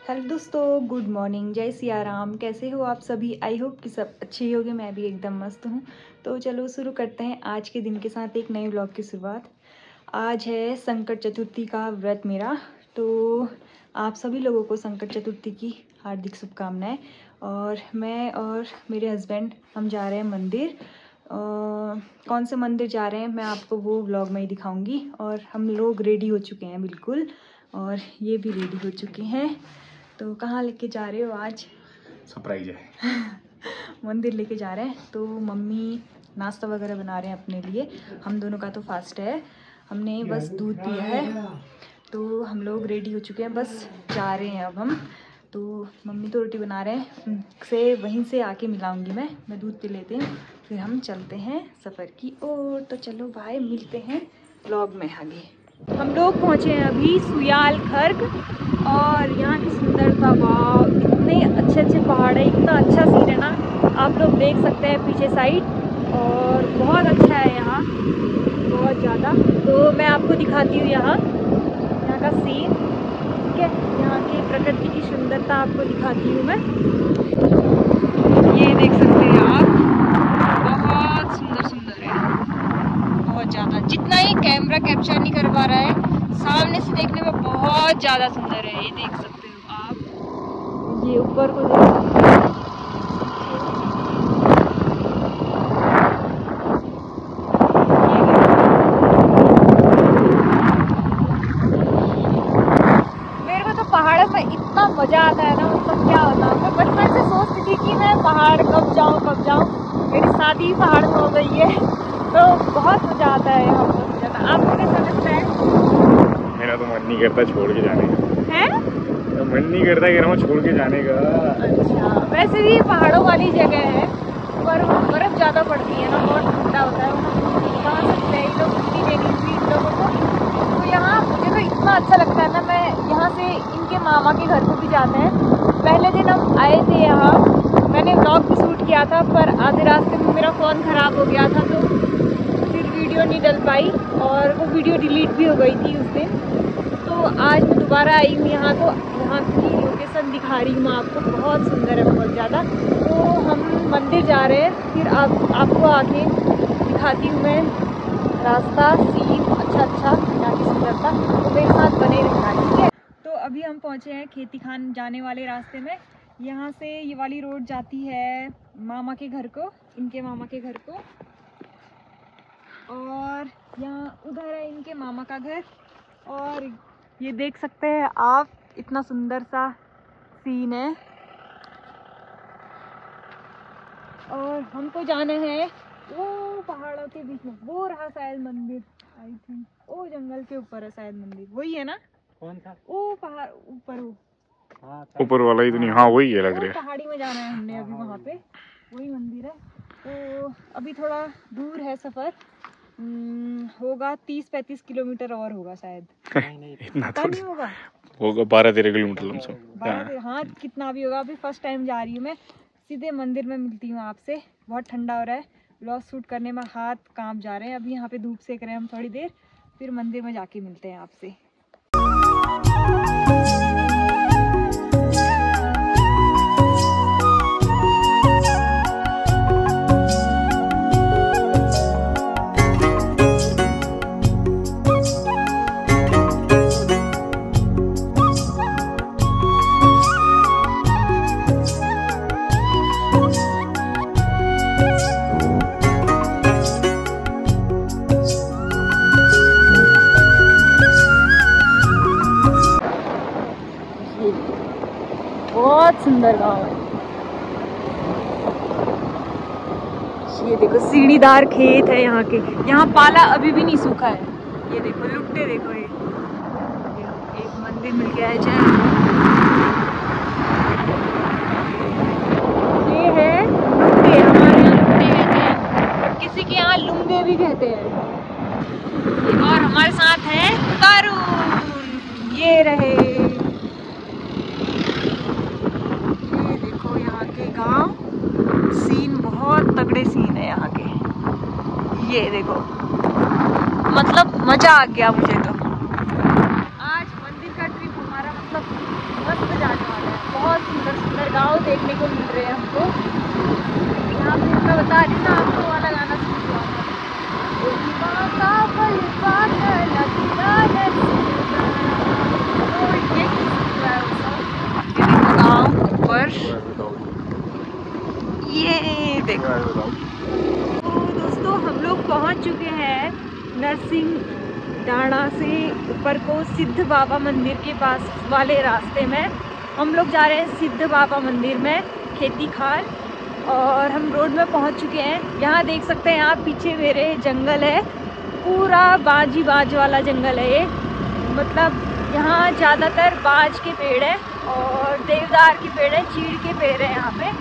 Hello दोस्तों, good morning. जय सिया राम कैसे हो आप सभी? आई होप कि सब अच्छे ही होंगे। मैं भी एकदम मस्त हूँ। तो चलो शुरू करते हैं आज के दिन के साथ एक नए ब्लॉग की शुरुआत। आज है संकट चतुर्थी का व्रत मेरा। तो आप सभी लोगों को संकट चतुर्थी की हार्दिक शुभकामनाएँ। और मैं और मेरे हस्बैंड हम जा रहे हैं मंदिर। कौन से मंदिर जा रहे हैं, मैं आपको वो व्लॉग में ही दिखाऊँगी। और हम लोग रेडी हो चुके हैं बिल्कुल। और ये भी रेडी हो चुके हैं। तो कहाँ लेके जा रहे हो आज? सरप्राइज़ है। मंदिर लेके जा रहे हैं। तो मम्मी नाश्ता वगैरह बना रहे हैं अपने लिए। हम दोनों का तो फास्ट है। हमने बस दूध पिया है। तो हम लोग रेडी हो चुके हैं। बस जा रहे हैं अब हम। तो मम्मी तो रोटी बना रहे हैं। उनसे वहीं से आके मिलाऊँगी मैं। मैं दूध पी लेती हूँ। फिर हम चलते हैं सफ़र की ओर। तो चलो भाई मिलते हैं ब्लॉग में आगे। हम लोग पहुँचे हैं अभी सुयाल खर्ग और यहाँ की सुंदरता वाह इतने अच्छे अच्छे पहाड़ है, इतना अच्छा सीन है ना। आप लोग देख सकते हैं पीछे साइड और बहुत अच्छा है यहाँ, बहुत ज़्यादा। तो मैं आपको दिखाती हूँ यहाँ यहाँ का सीन ठीक है? यहाँ की प्रकृति की सुंदरता आपको दिखाती हूँ मैं। ये देख सकते हैं आप, बहुत सुंदर सुंदर है। बहुत ज़्यादा, जितना ही कैमरा कैप्चर नहीं कर पा रहा है सामने से देखने में बहुत ज़्यादा सुंदर है, ये देख सकते हो आप। ये ऊपर को मेरे को तो पहाड़ों में इतना मज़ा आता है ना मतलब क्या होता मैं बचपन से सोचती थी कि मैं पहाड़ कब जाऊँ कब जाऊँ। मेरी शादी पहाड़ में हो गई है तो बहुत मज़ा आता है यहाँ पर। ज़्यादा आपको कैसा लगता है? मेरा तो मन नहीं करता छोड़ के जाने का। है? तो मन नहीं करता कह रहा हूँ छोड़ के जाने का। अच्छा वैसे भी पहाड़ों वाली जगह है पर बर्फ़ ज़्यादा पड़ती है ना बहुत ठंडा होता है वहाँ सकते हैं लोग छुट्टी देनी थी इन लोगों को। तो यहाँ मुझे तो इतना अच्छा लगता है ना मैं यहाँ से इनके मामा के घर को भी जाते हैं। पहले दिन हम आए थे यहाँ मैंने ब्लॉग भी शूट किया था पर आधे रास्ते में मेरा फ़ोन ख़राब हो गया था तो फिर वीडियो नहीं डल पाई और वो वीडियो डिलीट भी हो गई थी उस दिन। तो आज मैं दोबारा आई हूँ यहाँ तो यहाँ की लोकेशन दिखा रही हूँ मैं आपको, बहुत सुंदर है, बहुत ज़्यादा। तो हम मंदिर जा रहे हैं, फिर आप, आपको आके दिखाती हूँ मैं रास्ता, सीन अच्छा अच्छा यहाँ की सुंदरता तो मेरे साथ बने रहना, ठीक है? तो अभी हम पहुँचे हैं खेती खान जाने वाले रास्ते में। यहाँ से ये वाली रोड जाती है मामा के घर को, इनके मामा के घर को। और यहाँ उधर है इनके मामा का घर। और ये देख सकते हैं आप इतना सुंदर सा सीन है। और हमको जाना है वो पहाड़ों के बीच में। वो रहा शायद मंदिर आई थिंक वो जंगल के ऊपर है शायद मंदिर। वही है ना? कौन सा? वो पहाड़ ऊपर वो हाँ ऊपर वाला ही तो नहीं हाँ वही है लग रहा है। पहाड़ी में जाना है हमने अभी वहाँ पे। वही मंदिर है। तो अभी थोड़ा दूर है सफ़र। होगा तीस पैंतीस किलोमीटर और होगा शायद। नहीं इतना होगा। होगा बारह तेरह किलोमीटर लमसम हाँ। कितना भी होगा अभी फ़र्स्ट टाइम जा रही हूँ मैं। सीधे मंदिर में मिलती हूँ आपसे। बहुत ठंडा हो रहा है। ब्लॉग शूट करने में हाथ काँप जा रहे हैं। अभी यहाँ पे धूप सेक रहे हैं हम थोड़ी देर। फिर मंदिर में जाके मिलते हैं आपसे। सुंदर गाँव है। ये देखो, सीढ़ीदार खेत है यहाँ के। यहाँ पाला अभी भी नहीं सूखा है। ये देखो लुट्टे देखो ये। एक मंदिर मिल गया है जय ये है लुट्टे हमारे लुट्टे कहते हैं। किसी के यहाँ लुंगे भी कहते हैं। और हमारे साथ है तरुण ये रहे ये देखो यहाँ के गाँव सीन बहुत तगड़े सीन है यहाँ के ये देखो मतलब मज़ा आ गया मुझे तो। आज मंदिर का ट्रिप हमारा मतलब मस्त जाने वाला है। बहुत सुंदर सुंदर गाँव देखने को मिल रहे हैं हमको। यहाँ पे मैं बता रही ना, आपको वाला गाना सुन ये देखो। तो दोस्तों, हम लोग पहुँच चुके हैं नरसिंह डाणा से ऊपर को सिद्ध बाबा मंदिर के पास वाले रास्ते में हम लोग जा रहे हैं सिद्ध बाबा मंदिर में, खेती खाल और हम रोड में पहुँच चुके हैं। यहाँ देख सकते हैं आप, पीछे मेरे जंगल है। पूरा बाजी बाज वाला जंगल है ये। मतलब यहाँ ज़्यादातर बाज के पेड़ है और देवदार के पेड़ है, चीड़ के पेड़ है यहाँ पे।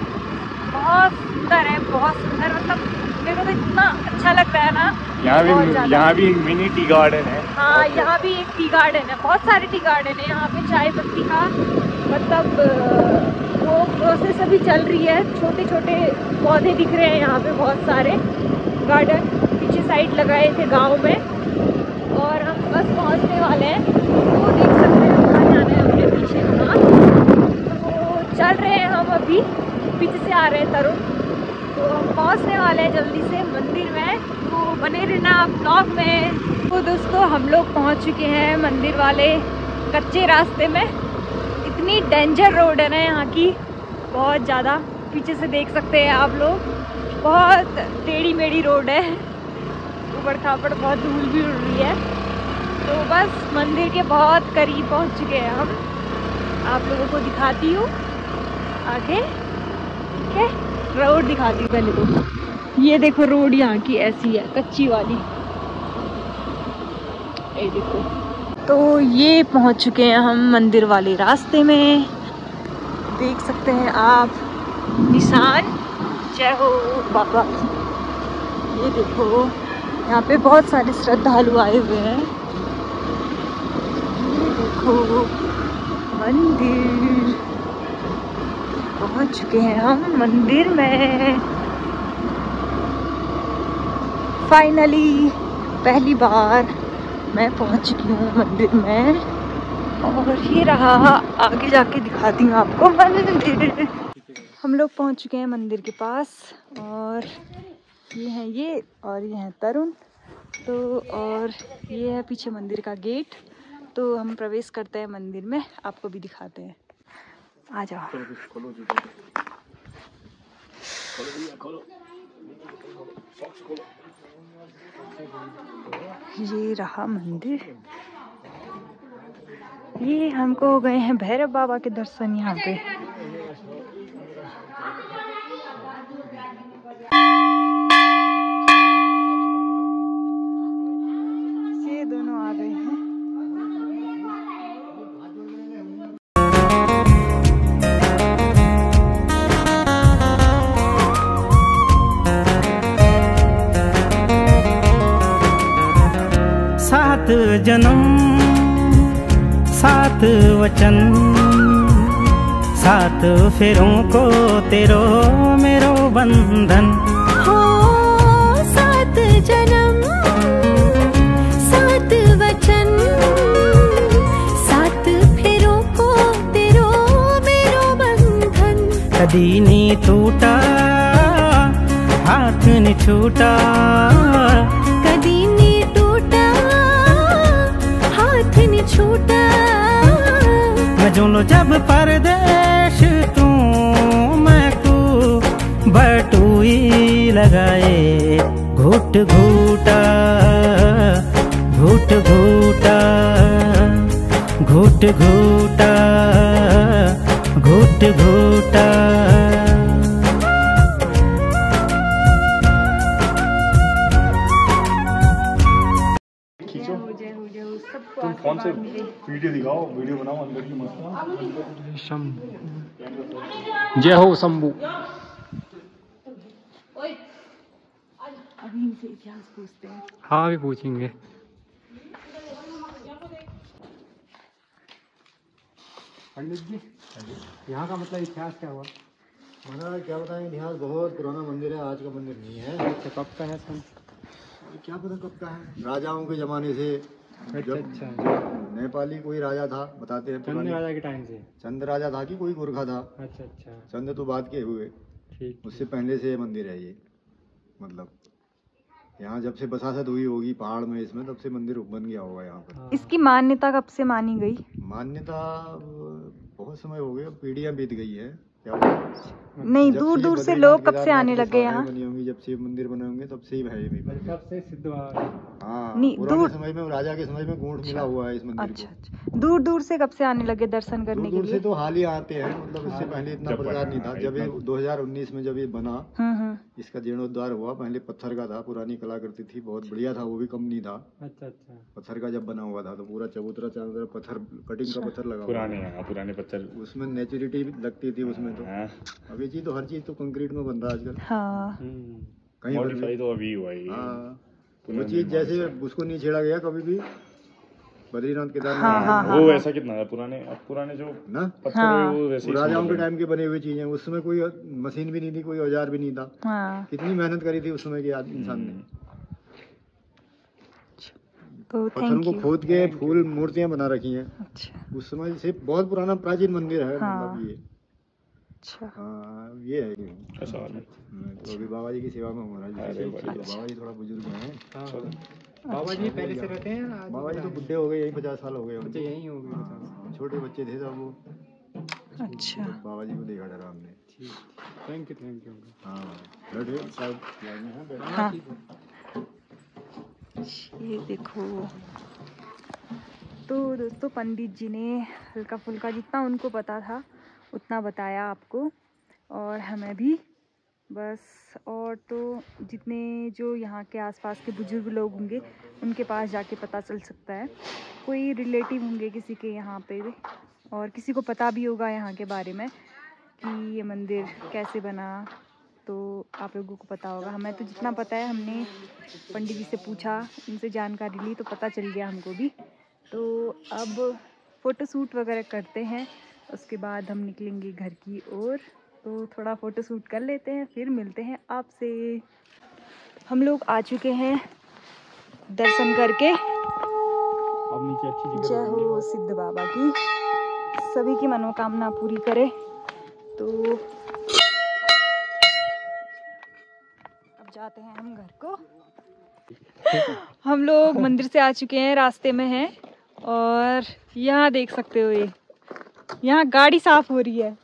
बहुत सुंदर है, बहुत सुंदर मतलब मेरे को तो इतना अच्छा लगता है ना। यहाँ भी यहाँ भी मिनी टी गार्डन है। हाँ यहाँ भी एक टी गार्डन है। बहुत सारे टी गार्डन है। यहाँ पे चाय पत्ती का मतलब वो प्रोसेस अभी चल रही है। छोटे छोटे पौधे दिख रहे हैं यहाँ पे बहुत सारे। गार्डन पीछे साइड लगाए थे गाँव में। और हम बस पहुँचने वाले हैं। तो देख सकते हैं वहाँ जाना है अपने पीछे वहाँ तो चल रहे हैं हम अभी। पीछे से आ रहे हैं तरुण। तो हम पहुँचने वाले हैं जल्दी से मंदिर में। तो बने रहना ब्लॉग में। तो दोस्तों, हम लोग पहुँच चुके हैं मंदिर वाले कच्चे रास्ते में। इतनी डेंजर रोड है ना यहाँ की। बहुत ज़्यादा पीछे से देख सकते हैं आप लोग। बहुत टेढ़ी मेढ़ी रोड है। ऊबड़ खाबड़ बहुत धूल भी उड़ रही है। तो बस मंदिर के बहुत करीब पहुँच चुके हैं हम। आप लोगों को दिखाती हूँ। आगे। ठीक है? रोड दिखाती हूँ पहले तो। ये देखो रोड यहाँ की ऐसी है, कच्ची वाली। ये देखो। तो ये पहुँच चुके हैं हम मंदिर वाले रास्ते में। देख सकते हैं आप। निशान। जय हो बाबा। ये देखो, यहाँ पे बहुत सारे श्रद्धालु आए हुए हैं। ये देखो, मंदिर। पहुँच चुके हैं हम मंदिर में। फाइनली पहली बार मैं पहुँच चुकी हूँ मंदिर में। और ये रहा आगे जाके दिखाती हूँ आपको मंदिर। हम लोग पहुँच चुके हैं मंदिर के पास और ये हैं ये और ये हैं तरुण। तो और ये है पीछे मंदिर का गेट। तो हम प्रवेश करते हैं मंदिर में, आपको भी दिखाते हैं। आ जाओ ये रहा मंदिर ये हमको गए हैं भैरव बाबा के दर्शन यहाँ पे। सात जन्म सात वचन। सात फेरों को तेरो मेरो बंधन। हो सात जन्म सात वचन। सात फेरों को तेरो मेरो बंधन। कदी नी टूटा हाथ नी छूटा। छूटा। मैं जुलो जब परदेश तू, मैं तू बटुई लगाए। घुट घूटा घुट घूटा घुट घूटा घुट घूटा। जय हो जय हो सबको तुम फ़ोन से वीडियो दिखाओ वीडियो बनाओ अंदर की मस्त जय हो शंभू। अभी इनसे इतिहास पूछते हैं। हाँ भी पूछेंगे। पंडित जी यहाँ का मतलब इतिहास क्या हुआ? महाराज क्या बताएँ इतिहास बहुत पुराना मंदिर है आज का मंदिर नहीं है। अच्छा कब का है सन क्या पता कब का है? राजाओं के जमाने से अच्छा अच्छा। नेपाली कोई राजा था बताते हैं चंद पुरानी। राजा के टाइम से? चंद राजा था कि कोई गुरखा था? अच्छा अच्छा। चंद तो बाद के हुए। ठीक उससे पहले से ये मंदिर है ये मतलब। यहाँ जब से बसासत हुई होगी पहाड़ में इसमें तब से मंदिर बन गया होगा यहाँ पर। हाँ। इसकी मान्यता कब से मानी गई? मान्यता बहुत समय हो गया पीढ़ियाँ बीत गई है? नहीं दूर दूर से लोग कब से आने लगे यहाँ? जब शिव मंदिर बने होंगे तब से ही है ये भी मंदिर। से सिद्ध हाँ नहीं, दूर- समय में राजा के समय में गूंठ मिला हुआ है इस मंदिर अच्छा अच्छा। दूर दूर से कब से आने लगे दर्शन दूर करने के दूर से लिए तो हाल ही आते हैं मतलब इससे पहले इतना प्रचार नहीं था। हाँ, जब ये इतना- 2019 में जब ये बना हम्म हम्म। इसका जीर्णोद्वार हुआ पहले पत्थर का था पुरानी कलाकृति थी बहुत बढ़िया था वो भी कम नहीं था। अच्छा अच्छा। पत्थर का जब बना हुआ था तो पूरा चबूतरा चारों तरफ़ पत्थर कटिंग अच्छा। का पत्थर लगा पुराने हाँ पुराने पत्थर। उसमें नेचुरिटी लगती थी उसमें तो। हाँ। अब ये चीज़ तो हर चीज़ तो कंक्रीट में बन रहा है आजकल। हाँ। हम्म। कहीं मॉडिफाई तो अभी हुआ है। हाँ। वो चीज़ जैसे उसको नहीं छेड़ा गया कभी भी बद्रीनाथ केदारनाथ हाँ, हाँ, हाँ, वो हाँ। वैसा कितना है पुराने अब पुराने जो ना? पत्थर हाँ। वो वैसे राजाओं के टाइम के बने हुए चीज़ें उसमें कोई मशीन भी नहीं थी कोई औज़ार भी नहीं था। हाँ। कितनी मेहनत करी थी उस समय के आदमी इंसान ने। तो पत्थरों को खोद के फूल मूर्तियाँ बना रखी हैं। अच्छा। उस समय से बहुत पुराना प्राचीन मंदिर है हाँ। मतलब ये। अच्छा। हाँ ये है ये। तो अभी बाबा जी की सेवा में हो है बढ़िया। बाबा जी थोड़ा बुज़ुर्ग हैं। हाँ। बाबा जी पहले से रहते हैं बाबा जी तो बुढ़े हो गए यही पचास साल हो गए। बच्चे उनको हो गए हाँ, छोटे बच्चे थे तब वो। अच्छा। तब बाबा जी को देखा डरा हमने थैंक यू थैंक यू हाँ हैं। हाँ ये देखो। तो दोस्तों पंडित जी ने हल्का फुल्का जितना उनको पता था उतना बताया आपको। और हमें भी। बस, और तो जितने जो यहाँ के आसपास के बुज़ुर्ग लोग होंगे, उनके पास जाके पता चल सकता है। कोई रिलेटिव होंगे किसी के यहाँ पे और किसी को पता भी होगा यहाँ के बारे में कि ये मंदिर कैसे बना। तो आप लोगों को पता होगा। हमें तो जितना पता है, हमने पंडित जी से पूछा, उनसे जानकारी ली तो पता चल गया हमको भी। तो अब फ़ोटोशूट वगैरह करते हैं। उसके बाद हम निकलेंगे घर की ओर। तो थोड़ा फ़ोटो शूट कर लेते हैं फिर मिलते हैं आपसे। हम लोग आ चुके हैं दर्शन करके। अब नीचे अच्छी जय हो सिद्ध बाबा की। सभी की मनोकामना पूरी करे। तो अब जाते हैं हम घर को। हम लोग मंदिर से आ चुके हैं रास्ते में हैं। और यहाँ देख सकते हो ये। यहाँ गाड़ी साफ़ हो रही है।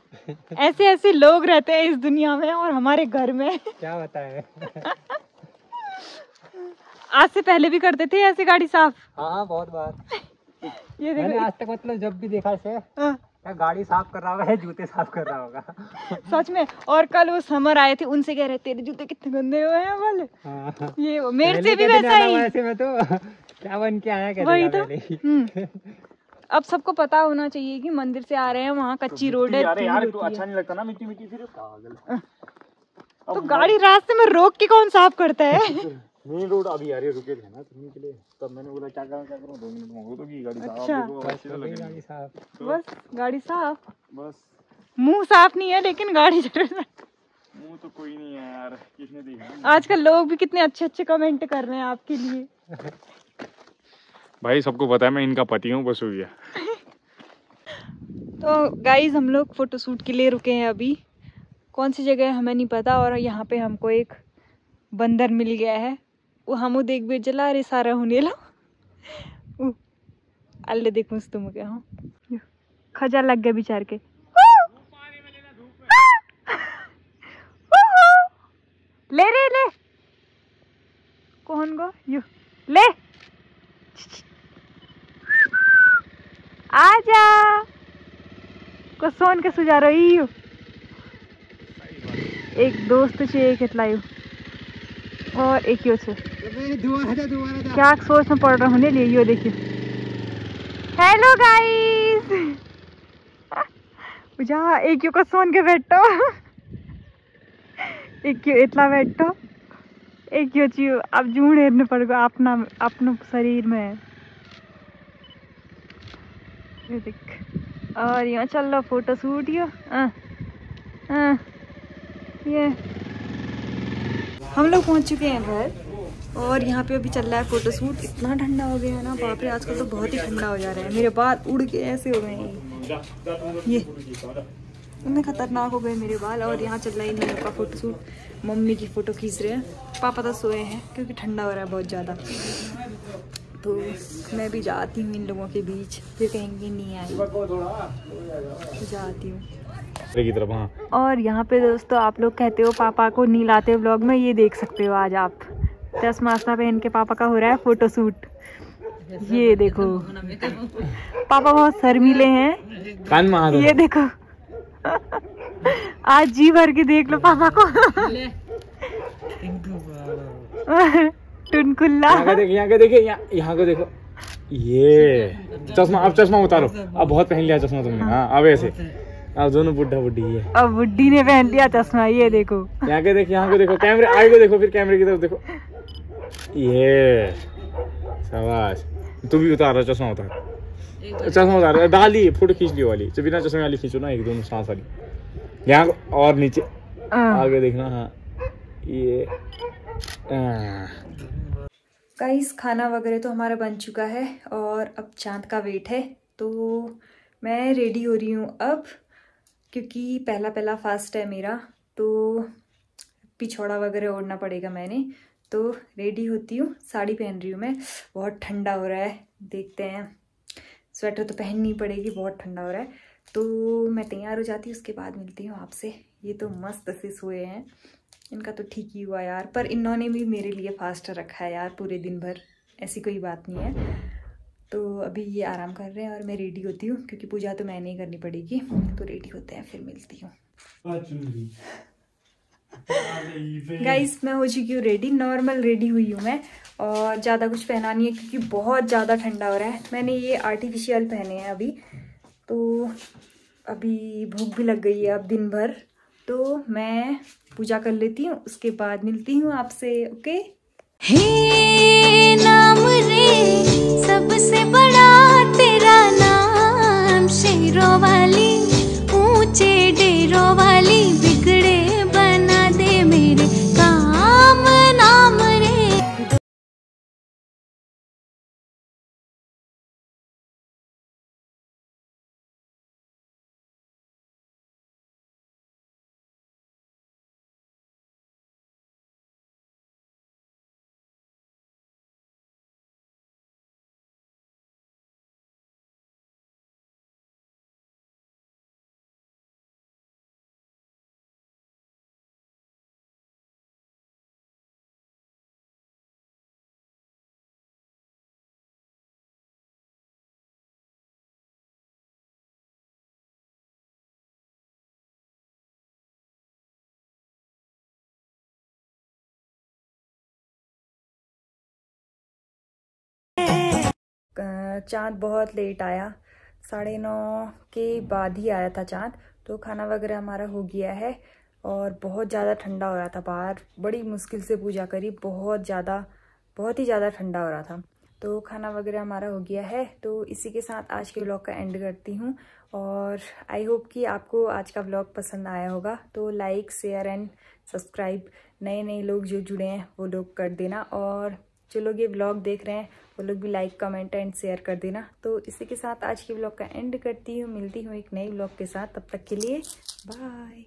ऐसे ऐसे लोग रहते हैं इस दुनिया में और हमारे घर में। क्या बताए? आज से पहले भी करते थे ऐसे गाड़ी साफ़? हाँ बहुत बार। ये मैंने आज तक मतलब जब भी देखा इसे हाँ। गाड़ी साफ़ कर रहा होगा या जूते साफ़ कर रहा होगा? सच में और कल वो समर आए थे उनसे कह रहे तेरे जूते कितने गंदे हुए हैं बोले। हाँ। ये मेरे से भी वैसा ही। ऐसे में तो? क्या बन के आया वही तो। अब सबको पता होना चाहिए कि मंदिर से आ रहे हैं वहाँ कच्ची तो रोड है यार तो अच्छा नहीं लगता ना मिट्टी मिट्टी फिर तो गाड़ी रास्ते में रोक के कौन साफ़ करता है? मेन रोड अभी यार ये रुके थे ना तुमने के लिए। तब मैंने बोला क्या करूँ क्या करूँ? दो मिनट में हो तो की गाड़ी साफ़? अच्छा। देखो अच्छी तो लगे गाड़ी साफ़ बस गाड़ी साफ़। बस। मुँह साफ़ नहीं है लेकिन गाड़ी ज़रूर। मुँह तो कोई नहीं है यार किसने देखा? आजकल लोग भी कितने अच्छे अच्छे कमेंट कर रहे हैं आपके लिए। भाई, सबको पता है मैं इनका पति हूँ, बस हो गया। तो गाइज़ हम लोग फ़ोटो शूट के लिए रुके हैं अभी। कौन सी जगह है हमें नहीं पता और यहाँ पे हमको एक बंदर मिल गया है। वो हमू देख भी जला रे सारा होने लो। अल्ले देख मुझ तुम क्या हो। खजा लग गया बेचार के। ले रे, ले। कौन गो? यू, ले। आजा। को सोन के सुजा रही हूँ एक दोस्त छे एक इतलायु और एक यो छे। क्या सोच में पड़ रहा हूँ लिए यो देखियो। हेलो गाइस जा एक यो को सोन के बैठो। एक यो इतला बैठो। एक यो चियो अब जूण हेरने पड़ेगो अपना अपनो शरीर में। ये देख। और यहाँ चल रहा फ़ोटो शूट यो। ये। हम लोग पहुँच चुके हैं घर, और यहाँ पे अभी चल रहा है फ़ोटो शूट। इतना ठंडा हो गया है ना, बाप रे, आजकल तो बहुत ही ठंडा हो जा रहा है। मेरे बाल उड़ के ऐसे हो गए हैं। ये। इतने खतरनाक हो गए मेरे बाल, और यहाँ चल रहा है इन का फ़ोटो शूट। मम्मी की फ़ोटो खींच रहे हैं। पापा तो सोए हैं, क्योंकि ठंडा हो रहा है बहुत ज़्यादा। तो मैं भी जाती हूँ इन लोगों के बीच। फिर कहेंगे नहीं आई। तो जाती हूँ। की तरफ़ हाँ। और यहाँ पे दोस्तों आप लोग कहते हो पापा को नहीं लाते व्लॉग में ये देख सकते हो आज आप। चश्मा वश्मा पहन के पापा का हो रहा है फ़ोटो शूट ये देखो। पापा बहुत शर्मीले हैं। कान ये देखो। आज जी भर के देख लो पापा को। टुनकुल्ला यहाँ का यहाँ का देखिए यहाँ यहाँ को देखो। ये चश्मा अब चश्मा उतारो। अब बहुत पहन लिया चश्मा तुमने। हाँ अब ऐसे। अब दोनों बुढ़ा बुढ़ी है। अब बुड्ढी ने पहन लिया चश्मा ये देखो। यहाँ के देख यहाँ को देखो। कैमरे आगे को देखो फिर कैमरे की तरफ़ देखो। ये शाबाश। तू भी उतार रहा चश्मा उतार। चश्मा उतार। डाल फ़ोटो खींच ली वाली। बिना चश्मे वाली खींचो ना एक दोनों सांस वाली। यहाँ और नीचे। हाँ। आगे देखना हाँ। ये। गाइस खाना वगैरह तो हमारा बन चुका है और अब चाँद का वेट है तो मैं रेडी हो रही हूँ अब, क्योंकि पहला पहला फास्ट है मेरा तो पिछौड़ा वगैरह ओढ़ना पड़ेगा मैंने तो रेडी होती हूँ, साड़ी पहन रही हूँ मैं, बहुत ठंडा हो रहा है, देखते हैं। स्वेटर तो पहननी पड़ेगी, बहुत ठंडा हो रहा है तो मैं तैयार हो जाती हूँ, उसके बाद मिलती हूँ आपसे, ये तो मस्त से सोए हैं। इनका तो ठीक ही हुआ यार पर इन्होंने भी मेरे लिए फास्ट रखा है यार पूरे दिन भर ऐसी कोई बात नहीं है। तो अभी ये आराम कर रहे हैं और मैं रेडी होती हूँ क्योंकि पूजा तो मैंने ही करनी पड़ेगी। तो रेडी होते हैं फिर मिलती हूँ। गाइस मैं हो चुकी हूँ रेडी नॉर्मल रेडी हुई हूँ मैं और ज़्यादा कुछ पहना नहीं है क्योंकि बहुत ज़्यादा ठंडा हो रहा है। मैंने ये आर्टिफिशियल पहने हैं अभी तो अभी भूख भी लग गई है अब दिन भर। तो मैं पूजा कर लेती हूँ, उसके बाद मिलती हूँ आपसे, ओके? हे नाम रे, सबसे बड़ा तेरा नाम, शेरों वाली ऊँचे डेरों चाँद बहुत लेट आया। साढ़े नौ के बाद ही आया था चाँद। तो खाना वगैरह हमारा हो गया है और बहुत ज़्यादा ठंडा हो रहा था बाहर। बड़ी मुश्किल से पूजा करी, बहुत ज़्यादा, बहुत ही ज़्यादा ठंडा हो रहा था। तो खाना वगैरह हमारा हो गया है। तो इसी के साथ आज के ब्लॉग का एंड करती हूँ और आई होप कि आपको आज का ब्लॉग पसंद आया होगा। तो लाइक शेयर एंड सब्सक्राइब नए नए लोग जो जुड़े हैं, वो लोग कर देना। और जो लोग ये ब्लॉग देख रहे हैं वो लोग भी लाइक कमेंट एंड शेयर कर देना। तो इसी के साथ आज के ब्लॉग का एंड करती हूँ। मिलती हूँ एक नए ब्लॉग के साथ। तब तक के लिए बाय